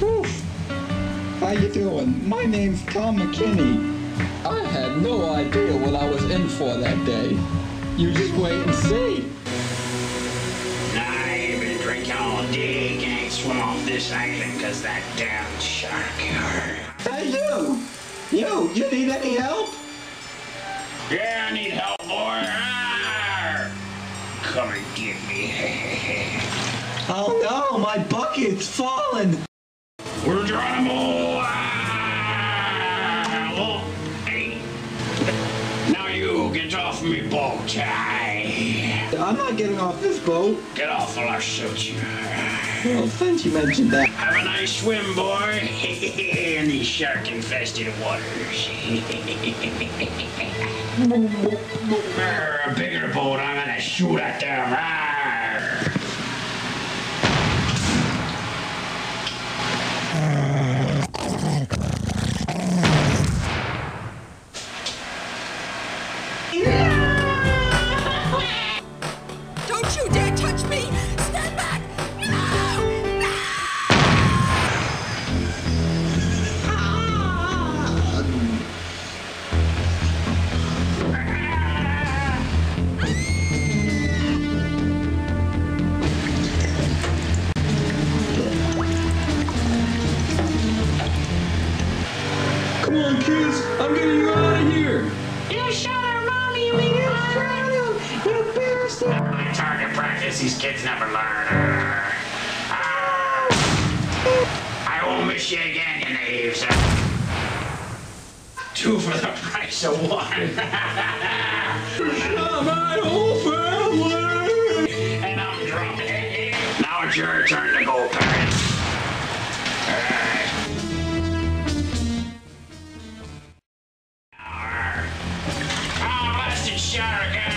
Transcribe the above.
How you doing? My name's Tom McKinney. I had no idea what I was in for that day. You just wait and see. I've been drinking all day. Can't swim off this island cause that damn shark. Hey, you! You, you need any help? Yeah, I need help, boy. Arr! Come and get me. Oh no, my bucket's fallen. We're Geronimo. Ah! Oh, hey. Now you get off me boat. Aye. I'm not getting off this boat. Get off or I'll shoot you. Well, since you mentioned that. Have a nice swim, boy. in these shark-infested waters. A bigger boat, I'm gonna shoot at them. Come on, kids, I'm getting you out of here. You shot our mommy, you idiot! You embarrassed I'm target practice, these kids never learn. Arr. I won't miss you again, you knaves. Two for the price of one. My whole family. and I'm drunk. Now it's your turn to go, parents. Shark.